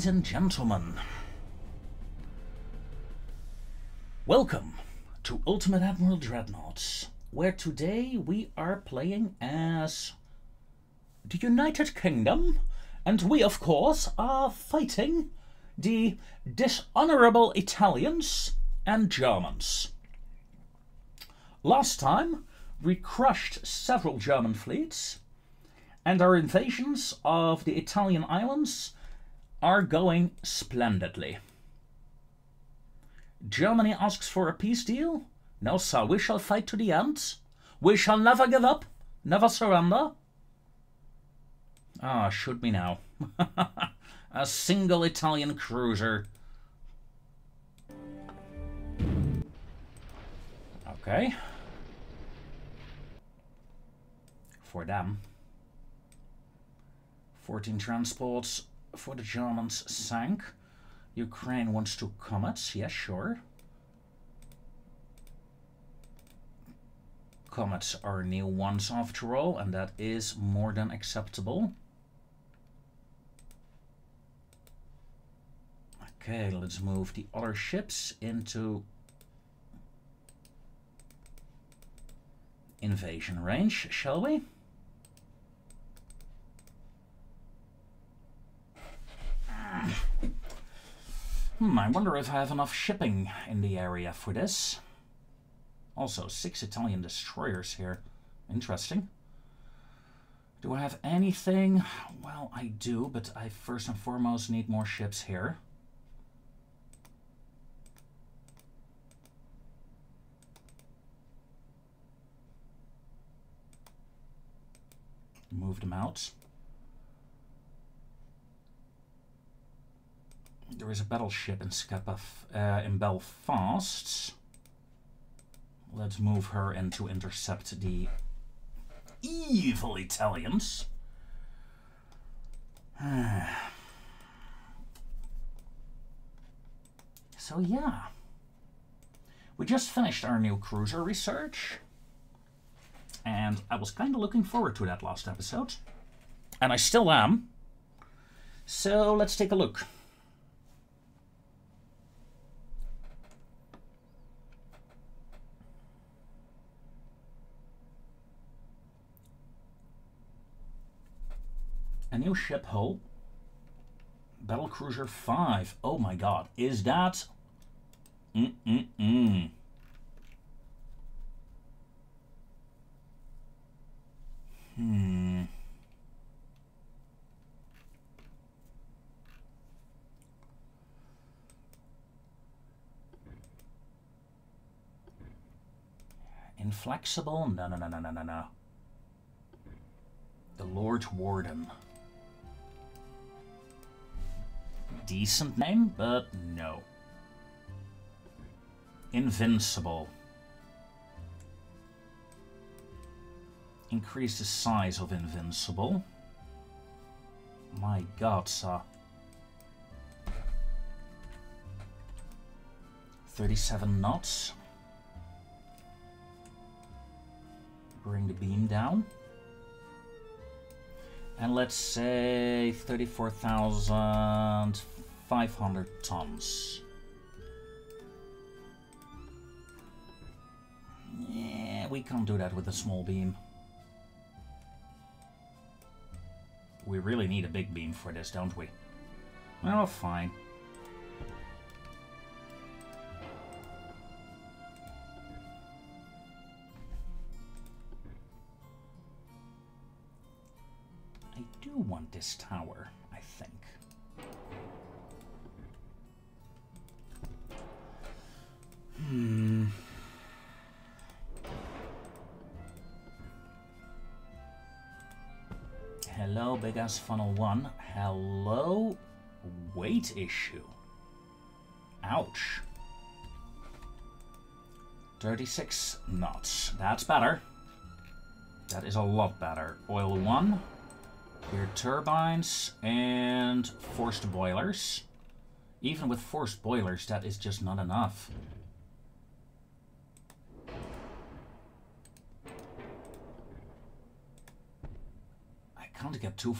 Ladies and gentlemen, welcome to Ultimate Admiral Dreadnoughts, where today we are playing as the United Kingdom, and we, of course, are fighting the dishonorable Italians and Germans. Last time, we crushed several German fleets, and our invasions of the Italian islands are going splendidly. Germany asks for a peace deal? No, sir, we shall fight to the end. We shall never give up, never surrender. Ah, shoot me now. a single Italian cruiser. Okay. For them. 14 transports for the Germans sank. Ukraine wants to comets. Yes, sure. Comets are new ones after all, and that is more than acceptable. Okay, let's move the other ships into invasion range, shall we? Hmm, I wonder if I have enough shipping in the area for this. Also, six Italian destroyers here. Interesting. Do I have anything? Well, I do, but I first and foremost need more ships here. Move them out. There is a battleship in Scapa, uh, in Belfast. Let's move her in to intercept the evil Italians. so yeah. We just finished our new cruiser research. And I was kind of looking forward to that last episode. And I still am. So let's take a look. New ship hull. Battle Cruiser 5. Oh my god. Is that... Mm-mm-mm. Hmm. Inflexible? No, no, no, no, no, no, no. The Lord Warden. Decent name, but no. Invincible. Increase the size of Invincible. My god, sir. 37 knots. Bring the beam down. And let's say 34,500 tons. Yeah, we can't do that with a small beam. We really need a big beam for this, don't we? Well, fine. Tower, I think. Hmm... Hello, Big Ass Funnel 1. Hello, weight issue. Ouch. 36 knots. That's better. That is a lot better. Oil 1. Here turbines and forced boilers. Even with forced boilers, that is just not enough. I can't get two...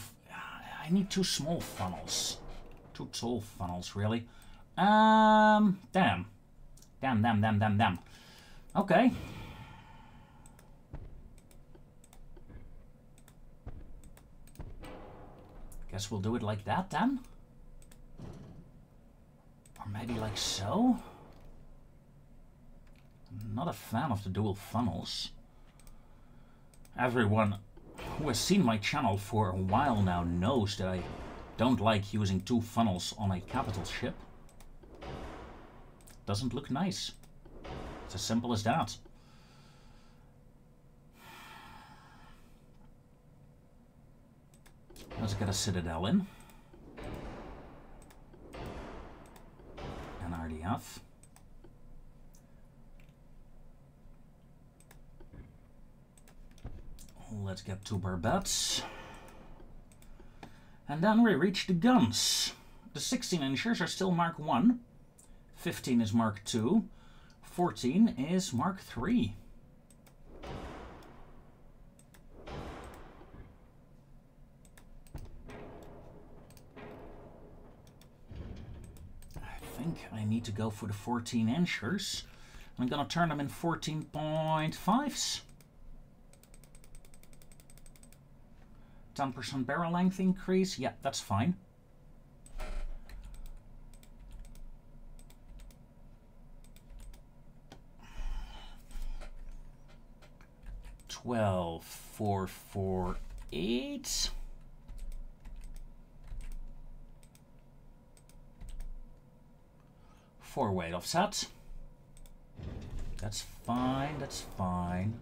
I need two small funnels. Two tall funnels, really. Um, damn. Damn, damn, damn, damn, damn. Okay. Guess we'll do it like that then. Or maybe like so. I'm Not a fan of the dual funnels. Everyone who has seen my channel for a while now knows that I don't like using two funnels on a capital ship. Doesn't look nice. It's as simple as that. Let's a Citadel in. An RDF. Let's get two barbettes. And then we reach the guns. The 16 inchers are still Mark 1. 15 is Mark 2. 14 is Mark 3. think I need to go for the 14 inchers. I'm gonna turn them in 14.5s. 10% barrel length increase, yeah, that's fine. Twelve, four, four, eight. Four weight offset. That's fine, that's fine.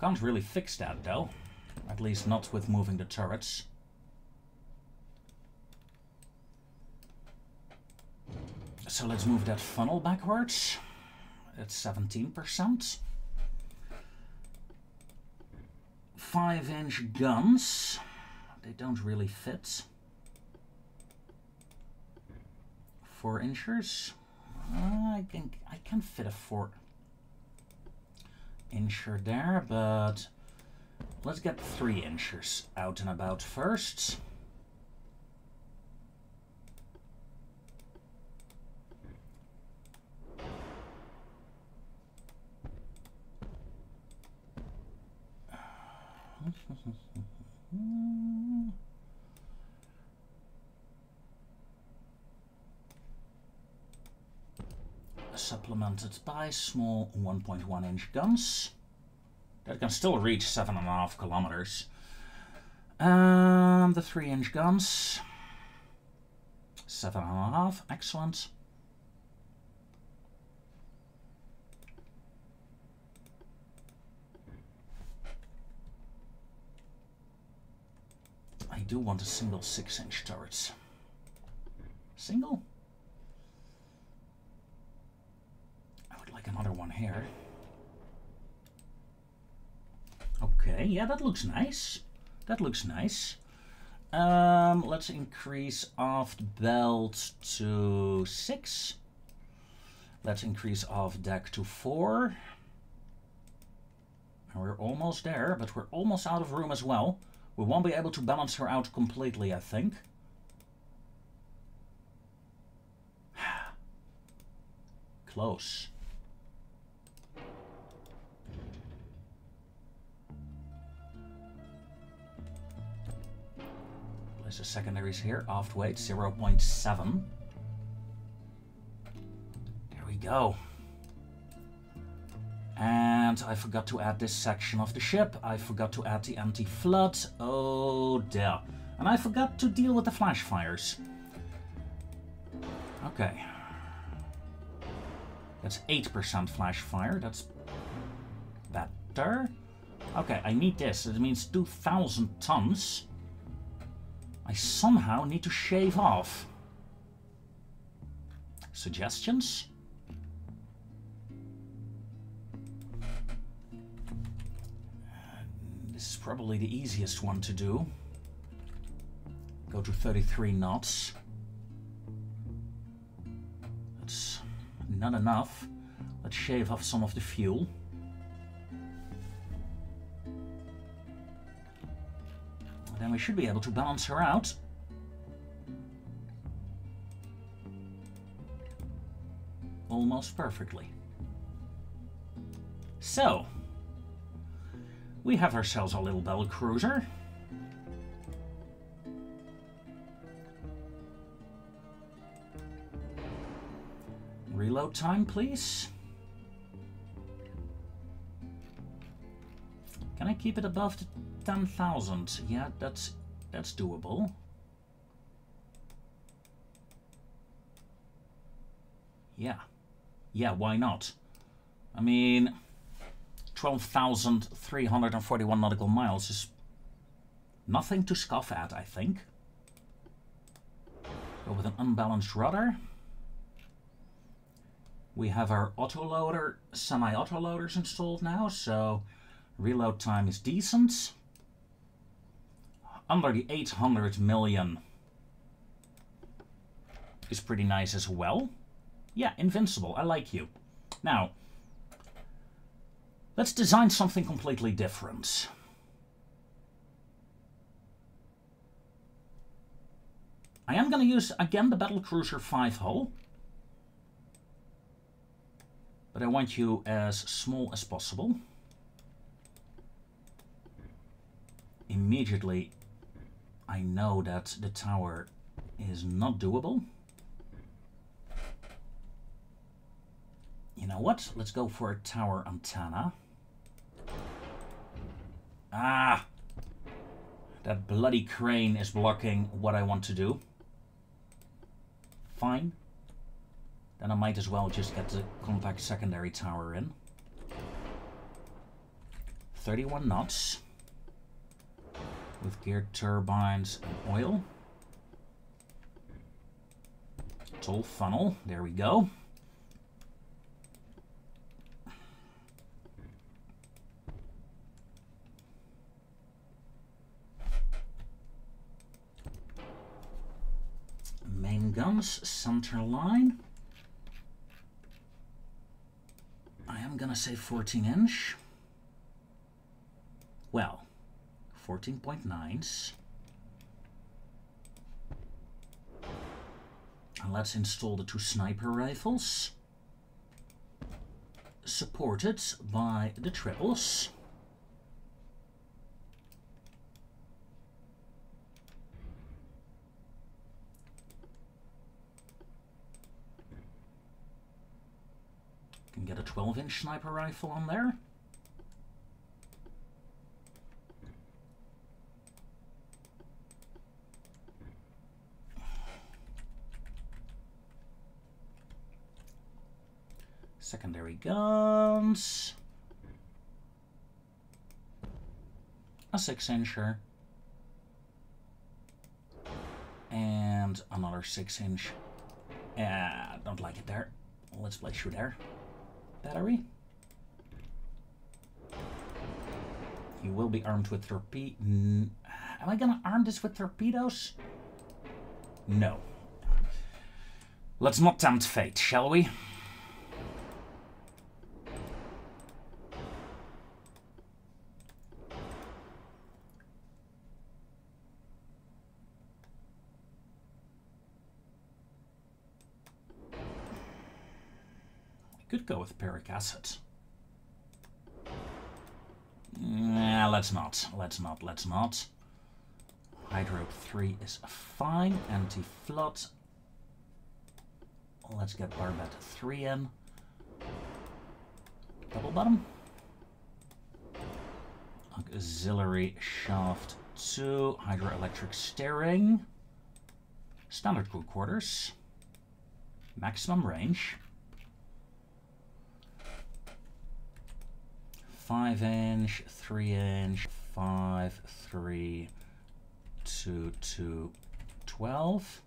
Can't really fix that though. At least not with moving the turrets. So let's move that funnel backwards. It's 17%. 5 inch guns. They don't really fit. Four inchers. Uh, I can I can fit a four incher there, but let's get three inchers out and about first. Supplemented by small 1.1 inch guns that can still reach 7.5 kilometers. Um, the 3 inch guns, 7.5, excellent. I do want a single 6 inch turret. Single? Like another one here. Okay, yeah, that looks nice. That looks nice. Um, let's increase aft belt to 6. Let's increase aft deck to 4. And we're almost there, but we're almost out of room as well. We won't be able to balance her out completely, I think. Close. Place the secondaries here. Off weight 0.7. There we go. And I forgot to add this section of the ship. I forgot to add the anti-flood. Oh dear. And I forgot to deal with the flash fires. Okay. That's 8% flash fire. That's better. Okay, I need this. It means 2,000 tons. I somehow need to shave off. Suggestions? Uh, this is probably the easiest one to do. Go to 33 knots. That's not enough. Let's shave off some of the fuel. Then we should be able to balance her out. Almost perfectly. So, we have ourselves a little bell cruiser. Reload time, please. Can I keep it above the 10,000? Yeah, that's that's doable. Yeah. Yeah, why not? I mean, 12,341 nautical miles is nothing to scoff at, I think. Go with an unbalanced rudder. We have our autoloader, semi-auto loaders installed now, so reload time is decent. Under the 800 million is pretty nice as well. Yeah, invincible, I like you. Now, let's design something completely different. I am going to use, again, the Battlecruiser 5 hull but I want you as small as possible. Immediately, I know that the tower is not doable. You know what? Let's go for a tower antenna. Ah! That bloody crane is blocking what I want to do. Fine. Then I might as well just get the compact secondary tower in. 31 knots. With geared turbines and oil. Toll funnel, there we go. Main guns, center line. I am gonna say 14 inch. Well, 14.9s. And let's install the two sniper rifles. Supported by the triples. Can get a 12 inch sniper rifle on there. Secondary guns. A 6 incher. And another 6 inch. Yeah, don't like it there. Let's place you there battery. You will be armed with torpedo. Am I gonna arm this with torpedoes? No. Let's not tempt fate, shall we? Could go with picric acid. Nah, let's not. Let's not. Let's not. Hydro 3 is fine. Anti-flood. Let's get Barbette 3 in. Double bottom. Auxiliary shaft 2. Hydroelectric steering. Standard crew quarters. Maximum range. 5 inch, 3 inch, 5, 3, 2, 2, 12.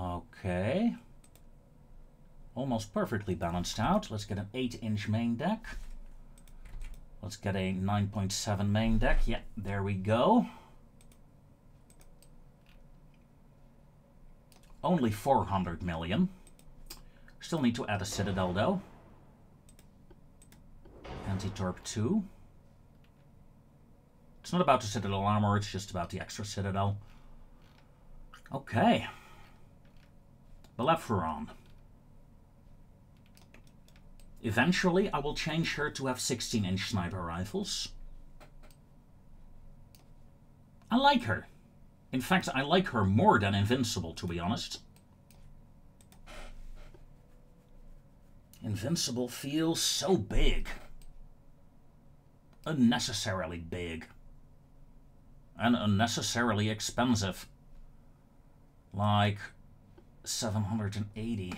Okay. Almost perfectly balanced out. Let's get an 8 inch main deck. Let's get a 9.7 main deck. Yeah, there we go. Only 400 million. Still need to add a citadel though. Anti-torp 2. It's not about the Citadel armor, it's just about the extra Citadel. Okay. Bellerophon. Eventually, I will change her to have 16-inch sniper rifles. I like her. In fact, I like her more than Invincible, to be honest. Invincible feels so big. Unnecessarily big. And unnecessarily expensive. Like 780.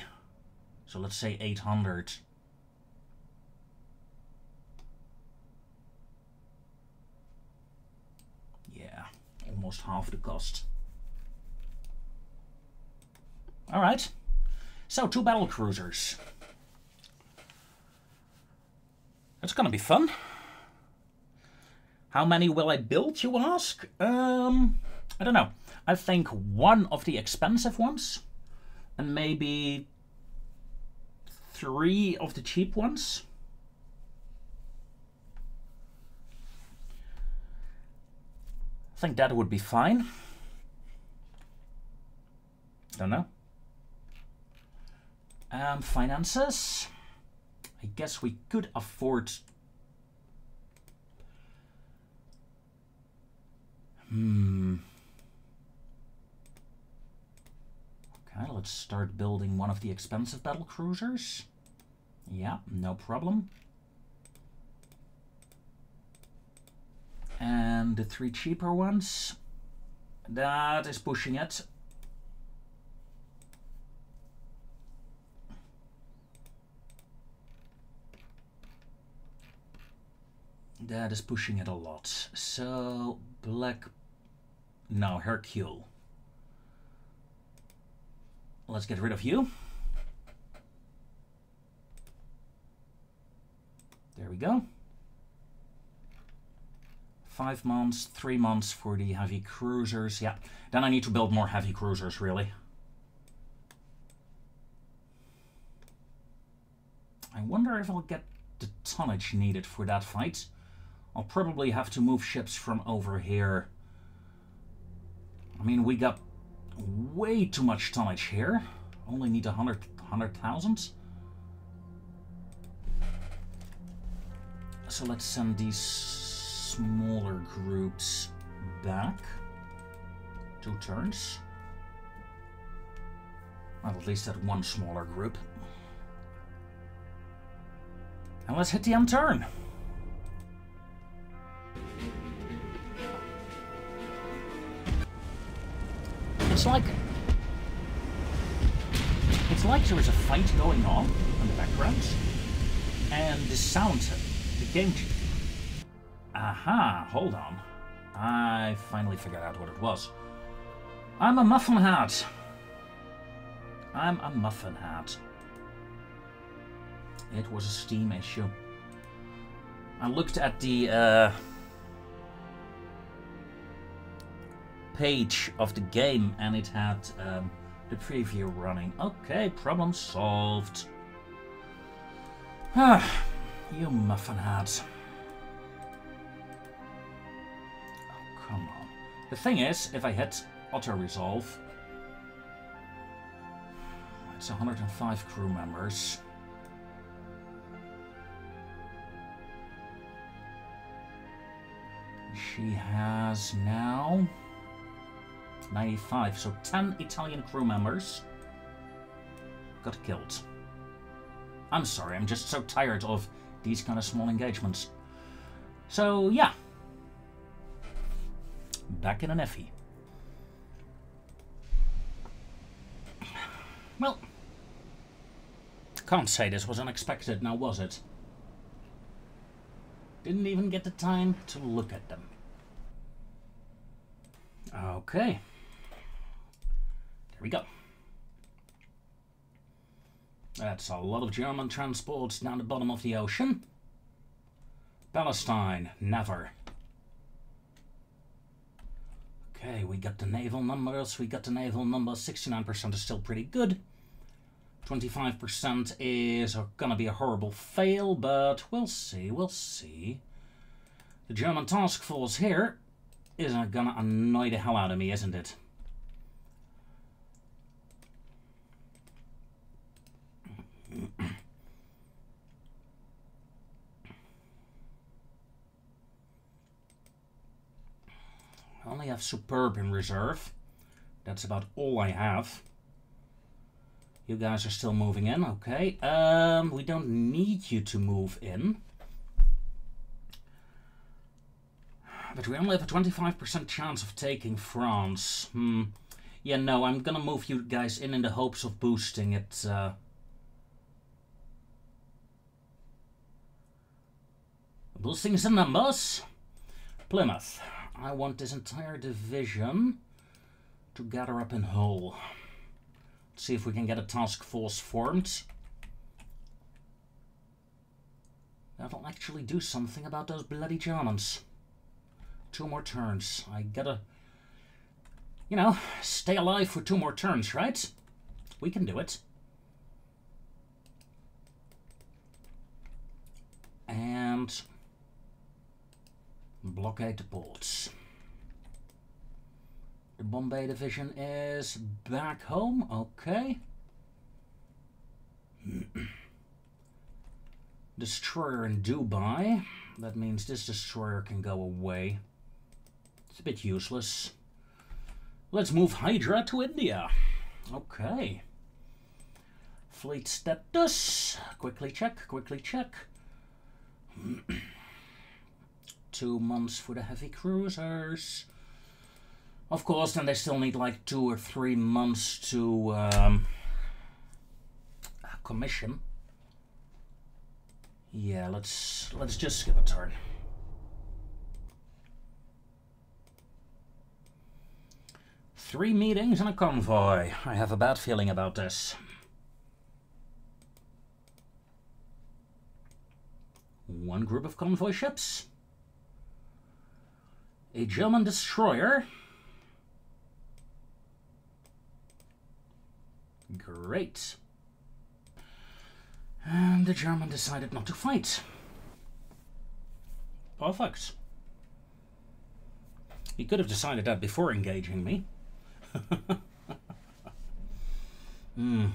So let's say 800. Yeah, almost half the cost. All right. So, two battle cruisers. It's gonna be fun. How many will I build, you ask? Um, I don't know. I think one of the expensive ones, and maybe three of the cheap ones. I think that would be fine. Don't know. Um, finances. I guess we could afford... Hmm. Okay, let's start building one of the expensive battle cruisers. Yeah, no problem. And the three cheaper ones. That is pushing it. That is pushing it a lot. So, black... No, Hercule. Let's get rid of you. There we go. Five months, three months for the heavy cruisers. Yeah, then I need to build more heavy cruisers, really. I wonder if I'll get the tonnage needed for that fight. I'll probably have to move ships from over here. I mean, we got way too much tonnage here. Only need a hundred hundred thousand. So let's send these smaller groups back. Two turns. Well, at least that one smaller group. And let's hit the end turn. It's like... It's like there is a fight going on in the background. And the sound, the game... Aha, hold on. I finally figured out what it was. I'm a muffin hat. I'm a muffin hat. It was a Steam issue. I looked at the uh, page of the game and it had um, the preview running. Okay, problem solved. Ah, you muffin hat. Oh, come on. The thing is, if I hit auto-resolve, it's 105 crew members. She has now 95. So 10 Italian crew members got killed. I'm sorry, I'm just so tired of these kind of small engagements. So, yeah. Back in an Effie. Well, can't say this was unexpected, now was it? Didn't even get the time to look at them. Okay. We go. That's a lot of German transports down the bottom of the ocean. Palestine, never. Okay, we got the naval numbers. We got the naval numbers. 69% is still pretty good. 25% is gonna be a horrible fail, but we'll see, we'll see. The German task force here is gonna annoy the hell out of me, isn't it? I only have Superb in reserve. That's about all I have. You guys are still moving in, okay. Um, we don't need you to move in. But we only have a 25% chance of taking France. Hmm. Yeah, no, I'm gonna move you guys in in the hopes of boosting it. Uh, boosting some numbers. Plymouth. I want this entire division to gather up in Hull. Let's See if we can get a task force formed. That'll actually do something about those bloody Germans. Two more turns. I gotta, you know, stay alive for two more turns, right? We can do it. And blockade the ports. The Bombay division is back home, okay. destroyer in Dubai. That means this destroyer can go away. It's a bit useless. Let's move Hydra to India. Okay. Fleet status. Quickly check, quickly check. Two months for the heavy cruisers. Of course, then they still need like two or three months to um, commission. Yeah, let's let's just skip a turn. Three meetings and a convoy. I have a bad feeling about this. One group of convoy ships. A German destroyer. Great. And the German decided not to fight. Perfect. He could have decided that before engaging me. Hmm.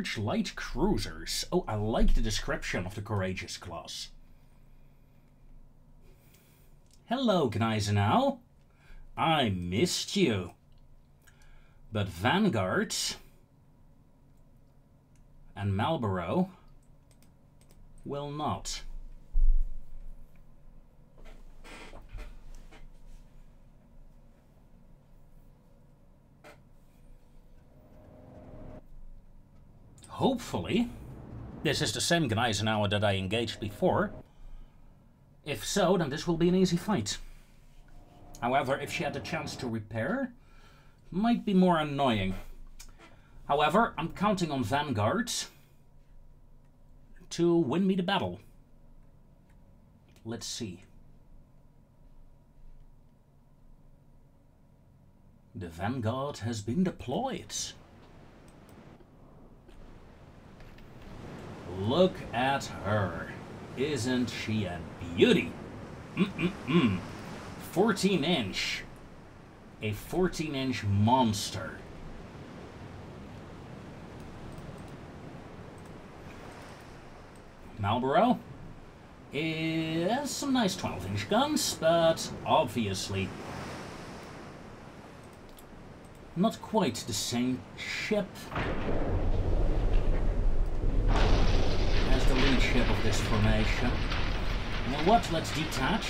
Large light cruisers. Oh, I like the description of the Courageous class. Hello, Gneisenau. I missed you. But Vanguard and Marlborough will not. Hopefully, this is the same Gneisenau that I engaged before. If so, then this will be an easy fight. However, if she had the chance to repair, might be more annoying. However, I'm counting on Vanguard to win me the battle. Let's see. The Vanguard has been deployed. Look at her. Isn't she a beauty? Mm-mm-mm. 14 inch. A 14 inch monster. Marlborough is some nice 12 inch guns, but obviously not quite the same ship the of this formation. You know what? Let's detach.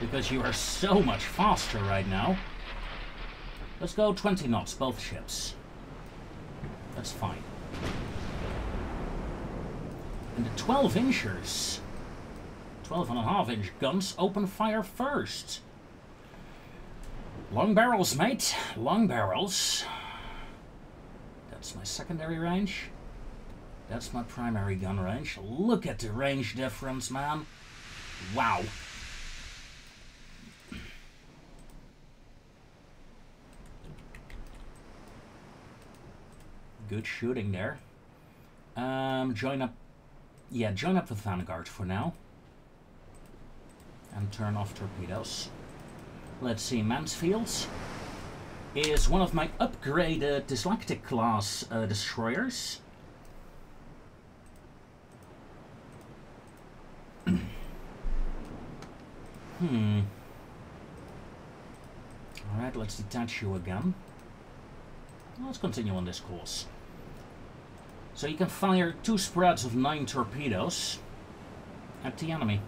Because you are so much faster right now. Let's go 20 knots, both ships. That's fine. And the 12 inchers, 12 and a half inch guns, open fire first. Long barrels, mate. Long barrels. That's my secondary range. That's my primary gun range. Look at the range difference, man. Wow. Good shooting there. Um, join up... Yeah, join up with Vanguard for now. And turn off torpedoes. Let's see, Mansfield's is one of my upgraded Dyslectic class uh, destroyers. Hmm. Alright, let's detach you again. Let's continue on this course. So you can fire two spreads of nine torpedoes at the enemy.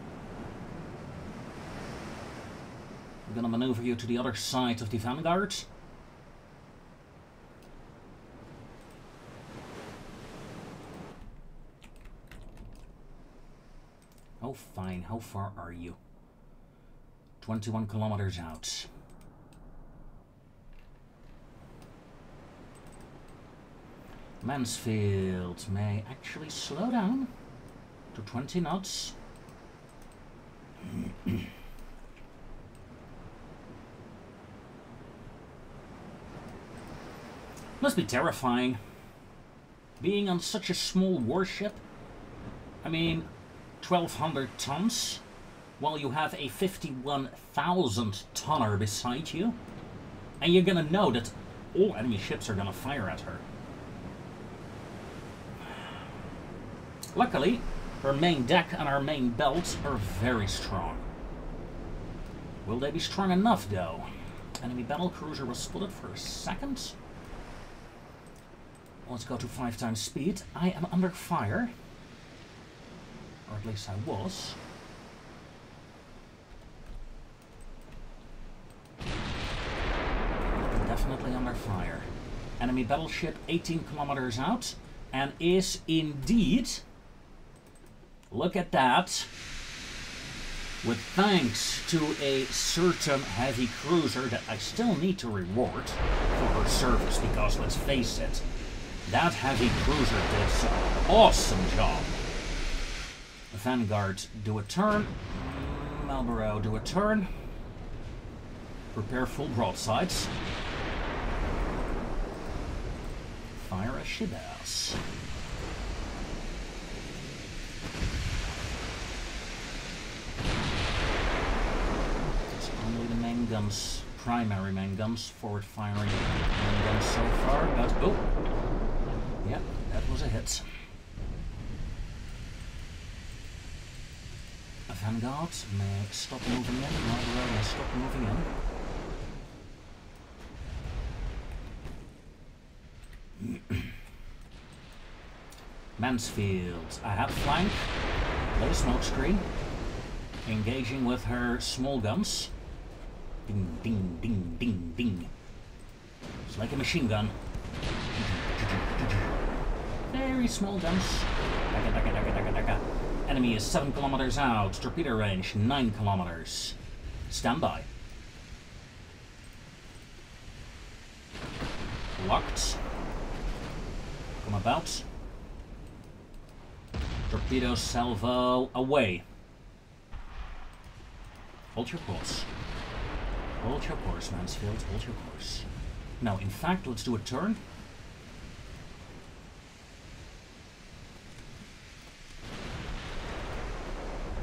We're gonna maneuver you to the other side of the vanguard. Oh fine, how far are you? 21 kilometers out. Mansfield may actually slow down to 20 knots. Must be terrifying. Being on such a small warship. I mean, 1200 tons, while you have a 51,000 tonner beside you. And you're gonna know that all enemy ships are gonna fire at her. Luckily, her main deck and our main belts are very strong. Will they be strong enough, though? Enemy battle cruiser was spotted for a second. Let's go to five times speed. I am under fire. Or at least I was. Definitely under fire. Enemy battleship 18 kilometers out and is indeed Look at that. With thanks to a certain heavy cruiser that I still need to reward for her service, because let's face it, that heavy cruiser did an awesome job. Vanguard, do a turn. Marlborough, do a turn. Prepare full broadsides. Fire a shibas. main guns, primary main guns, forward firing main guns so far, but oh, yeah, that was a hit. A Vanguard may stop moving in, Marlborough may stop moving in. Mansfield, I have flank, low smoke screen, engaging with her small guns. Ding, ding, ding, ding, ding. It's like a machine gun. Very small guns. Enemy is 7 kilometers out. Torpedo range 9 kilometers. Stand by. Locked. Come about. Torpedo salvo away. Hold your course. Hold your course, Mansfield. Hold your course. Now, in fact, let's do a turn.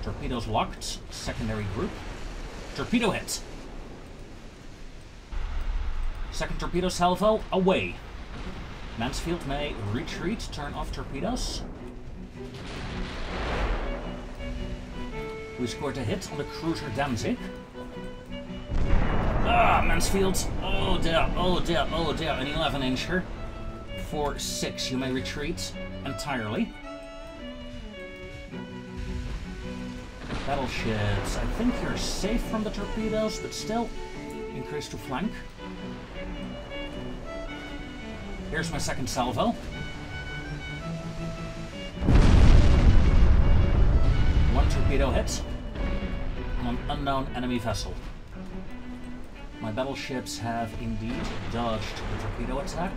Torpedoes locked. Secondary group. Torpedo hit. Second torpedo salvo, away. Mansfield may retreat, turn off torpedoes. We scored a hit on the cruiser Danzig. Ah, Mansfield. Oh dear, oh dear, oh dear. An 11 incher. 4 6. You may retreat entirely. Battleships. I think you're safe from the torpedoes, but still. Increase to flank. Here's my second salvo. Torpedo hit on an unknown enemy vessel. My battleships have indeed dodged the torpedo attack.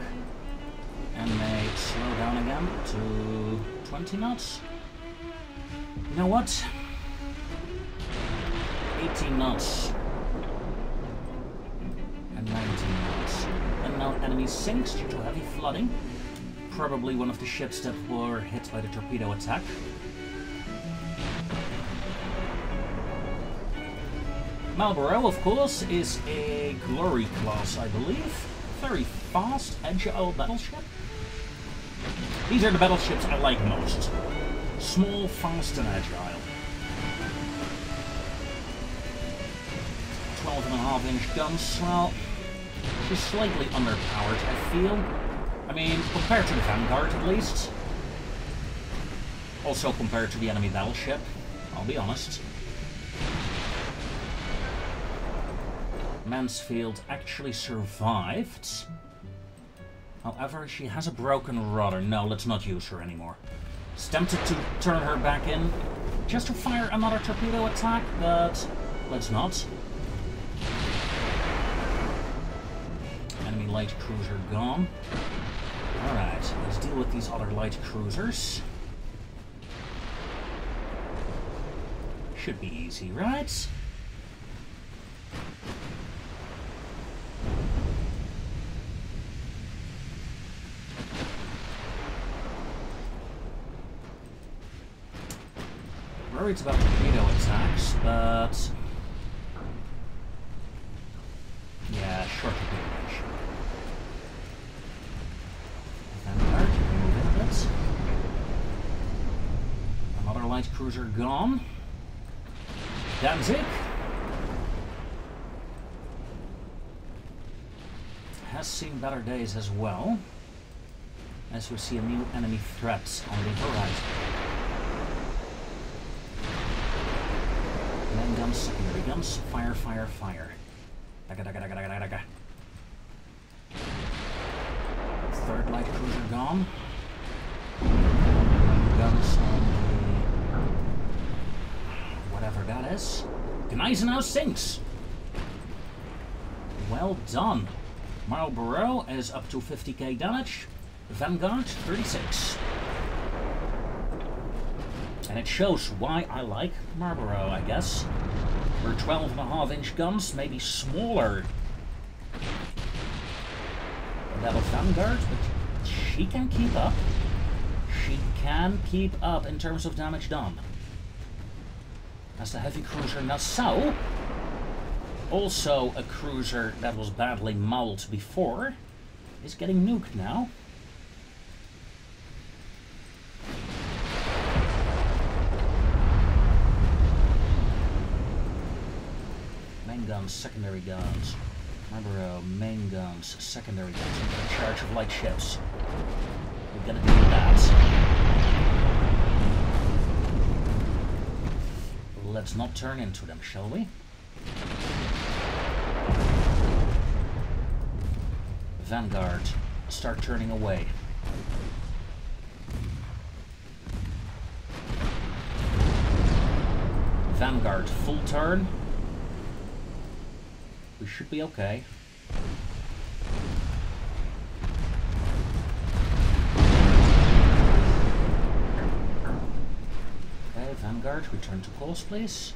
And they slow down again to 20 knots. You know what? 18 knots. And 19 knots. And now enemy sinks due to heavy flooding. Probably one of the ships that were hit by the torpedo attack. Marlborough, of course, is a Glory class, I believe. Very fast, agile battleship. These are the battleships I like most. Small, fast, and agile. 12 and a half inch guns, well, she's slightly underpowered, I feel. I mean, compared to the Vanguard at least. Also compared to the enemy battleship, I'll be honest. Mansfield actually survived. However, she has a broken rudder. No, let's not use her anymore. It's tempted to turn her back in just to fire another torpedo attack, but let's not. Enemy light cruiser gone. Alright, let's deal with these other light cruisers. Should be easy, right? Worried about torpedo attacks, but... Yeah, short. Vanguard, move in a bit. Another light cruiser gone. Danzig. Has seen better days as well. As we see a new enemy threat on the horizon. Main guns, secondary guns, fire, fire, fire. Third light cruiser gone. Guns on whatever that is. Gneisenau sinks! Well done. Marlborough is up to 50k damage. Vanguard, 36. And it shows why I like Marlborough, I guess. Her 12 and a half inch guns, maybe smaller than that of Vanguard, but she can keep up. She can keep up in terms of damage done. As the heavy cruiser Nassau, also a cruiser that was badly mauled before, is getting nuked now. Main guns, secondary guns. Marlborough, main guns, secondary guns. In charge of light ships. We're gonna do that. Let's not turn into them, shall we? Vanguard, start turning away. Vanguard, full turn. We should be okay. Okay, Vanguard, return to course, please.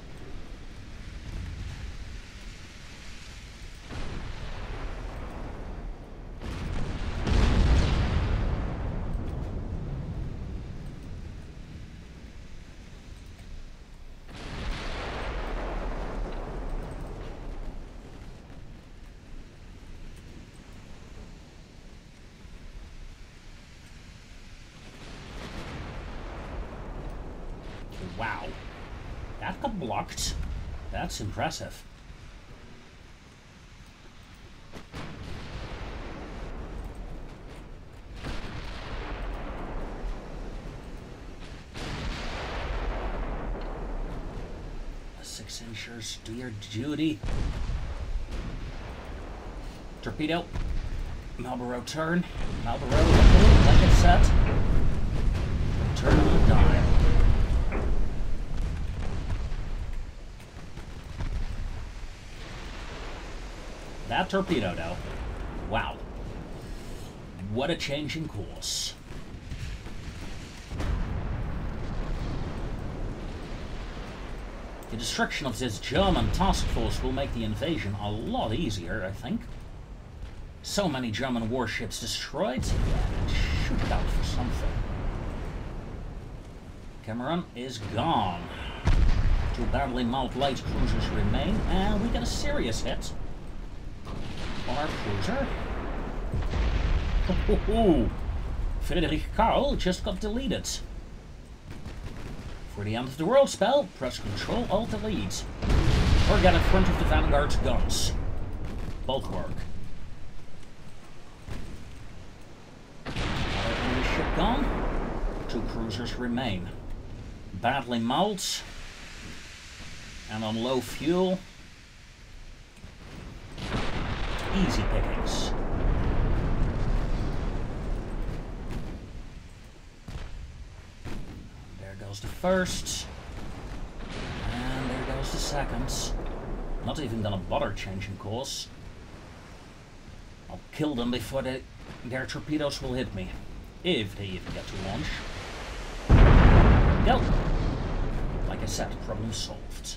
Wow. That got blocked. That's impressive. The six inchers, do your duty. Torpedo. Marlborough turn. Marlborough, like it's set. Turn on dime. That torpedo, though. Wow. What a change in course. The destruction of this German task force will make the invasion a lot easier, I think. So many German warships destroyed, yeah, shoot it out for something. Cameron is gone. Two badly mauled light cruisers remain, and we get a serious hit our cruiser. Oh, Friedrich Karl just got deleted. For the end of the world spell, press Control Alt Delete. Or get in front of the Vanguard's guns. Both work. Another ship gone. Two cruisers remain. Badly mauled. And on low fuel. Easy pickings. There goes the first. And there goes the second. Not even gonna bother changing course. I'll kill them before they, their torpedoes will hit me. If they even get to launch. Go! Like I said, problem solved.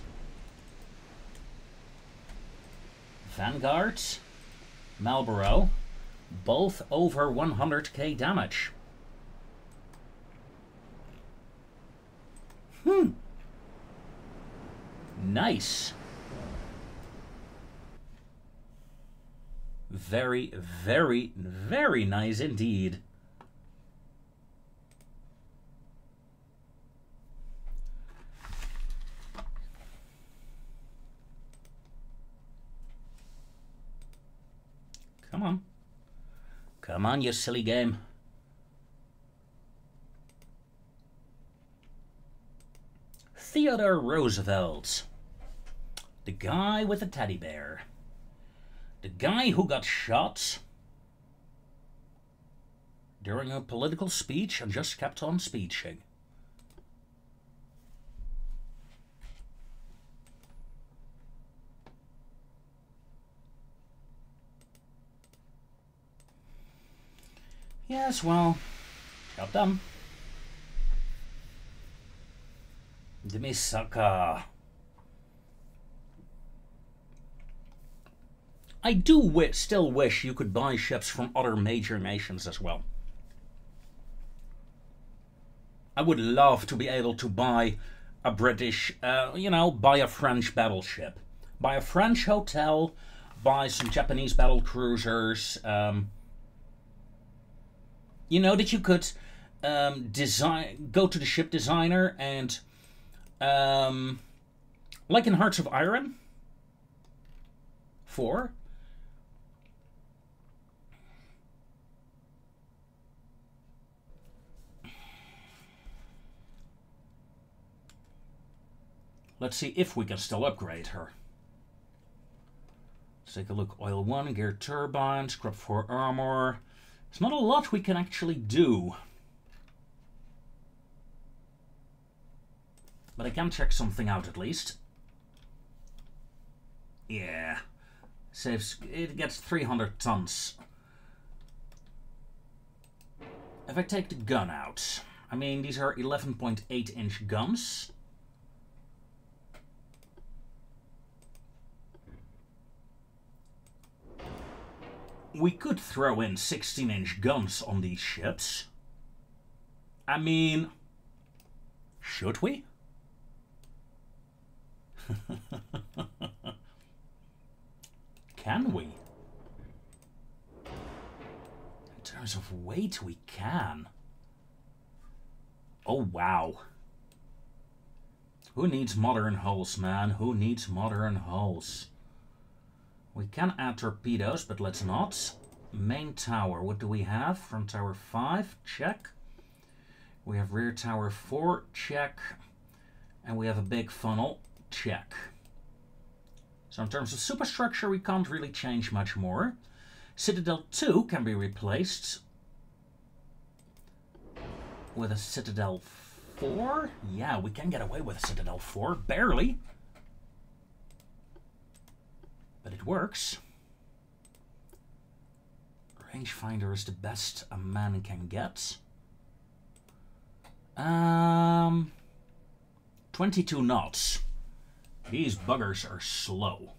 Vanguard, Marlborough, both over 100k damage. Hmm. Nice. Very, very, very nice indeed. Come on. Come on, you silly game. Theodore Roosevelt. The guy with the teddy bear. The guy who got shot during a political speech and just kept on speeching. Yes, well, got them. Demi sucker. I do wish, still wish you could buy ships from other major nations as well. I would love to be able to buy a British, uh, you know, buy a French battleship, buy a French hotel, buy some Japanese battle cruisers. Um, you know that you could um, design, go to the ship designer and um, like in Hearts of Iron 4, Let's see if we can still upgrade her. Let's take a look. Oil 1, gear turbine, Krupp 4 armor. There's not a lot we can actually do. But I can check something out at least. Yeah. Saves it gets 300 tons. If I take the gun out, I mean these are 11.8 inch guns. We could throw in 16 inch guns on these ships. I mean, should we? can we? In terms of weight, we can. Oh, wow. Who needs modern hulls, man? Who needs modern hulls? We can add torpedoes, but let's not. Main tower, what do we have? Front tower 5, check. We have rear tower 4, check. And we have a big funnel, check. So in terms of superstructure, we can't really change much more. Citadel 2 can be replaced with a Citadel 4. Yeah, we can get away with a Citadel 4, barely. But it works. Rangefinder is the best a man can get. Um, 22 knots. These buggers are slow.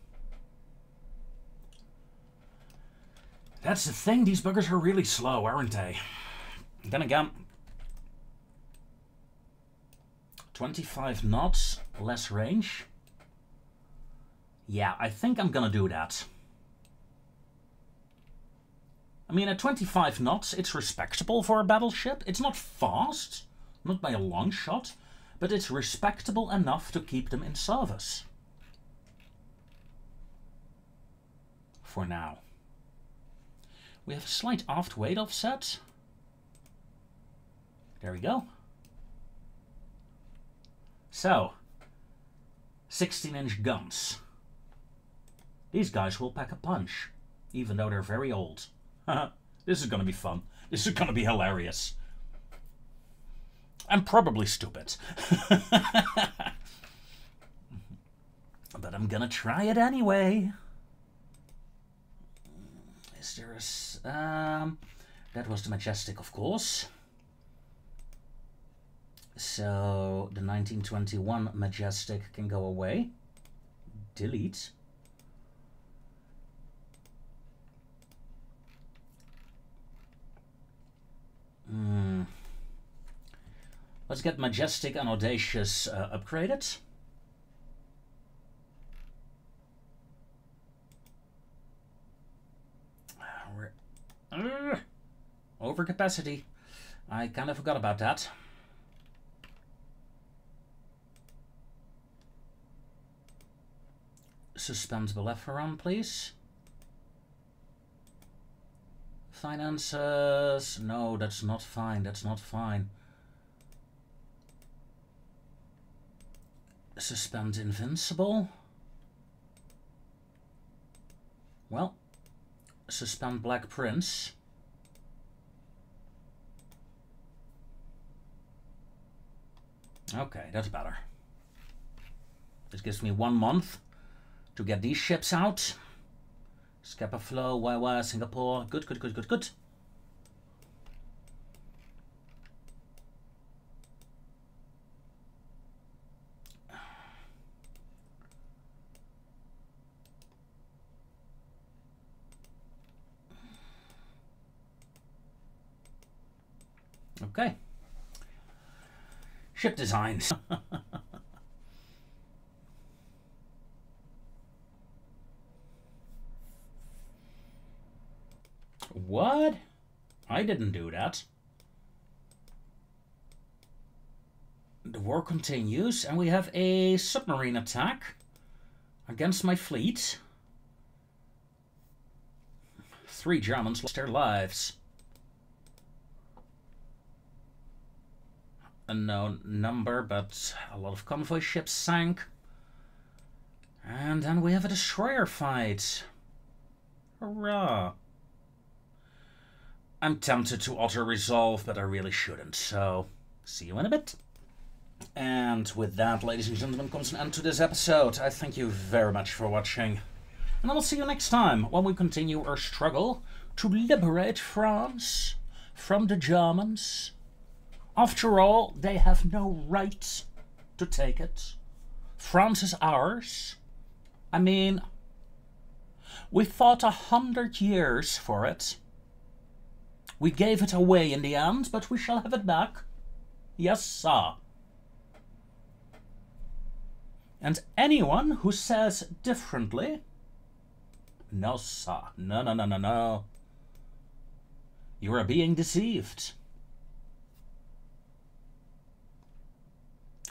That's the thing, these buggers are really slow, aren't they? Then again, 25 knots, less range. Yeah, I think I'm gonna do that. I mean, at 25 knots, it's respectable for a battleship. It's not fast, not by a long shot, but it's respectable enough to keep them in service. For now. We have a slight aft weight offset. There we go. So, 16 inch guns. These guys will pack a punch, even though they're very old. this is going to be fun. This is going to be hilarious. I'm probably stupid. but I'm going to try it anyway. Is there a... Um, that was the Majestic, of course. So the 1921 Majestic can go away. Delete. Hmm. Let's get Majestic and Audacious uh, upgraded. Uh, overcapacity. I kind of forgot about that. Suspend Bellerophon, please. Finances. No, that's not fine. That's not fine. Suspend Invincible. Well, suspend Black Prince. Okay, that's better. This gives me one month to get these ships out. Scapa Flow, Wawa, Singapore. Good, good, good, good, good. Okay. Ship designs. What? I didn't do that. The war continues, and we have a submarine attack against my fleet. Three Germans lost their lives. Unknown number, but a lot of convoy ships sank. And then we have a destroyer fight. Hurrah! I'm tempted to auto resolve, but I really shouldn't, so see you in a bit. And with that, ladies and gentlemen, comes an end to this episode. I thank you very much for watching. And I will see you next time when we continue our struggle to liberate France from the Germans. After all, they have no right to take it. France is ours. I mean, we fought a hundred years for it. We gave it away in the end, but we shall have it back. Yes, sir. And anyone who says differently, no, sir, no, no, no, no, no. You are being deceived.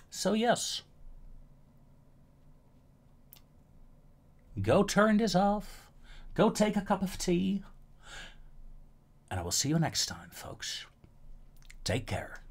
So, yes. Go turn this off. Go take a cup of tea. And I will see you next time, folks. Take care.